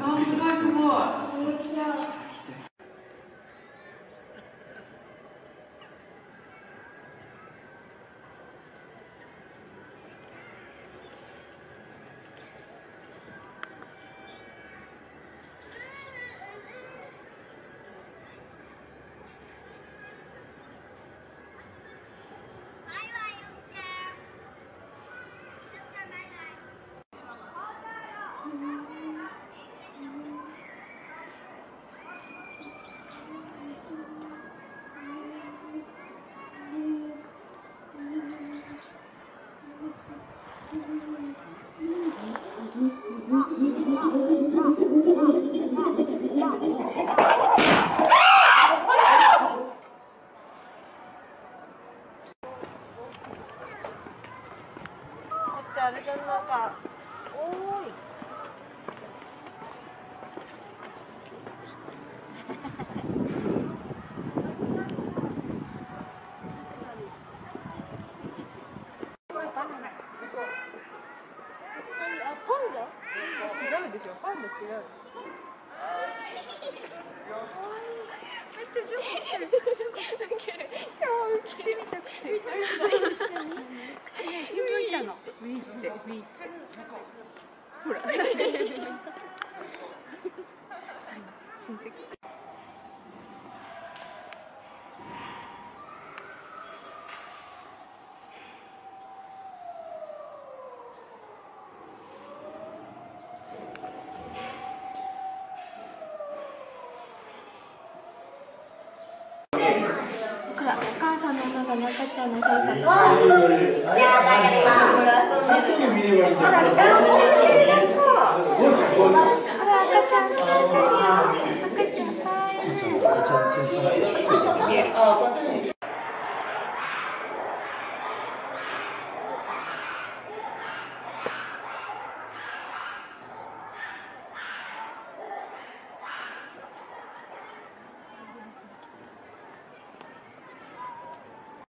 あすごいすごいうんきよってあれじゃなんか多いあパンダ違うでしょパンダ違うめっちゃ上手。超口見た口見た口ね向いたのウィってウィほら親戚ら、お母さんの中に赤ちゃんの顔写真。じゃ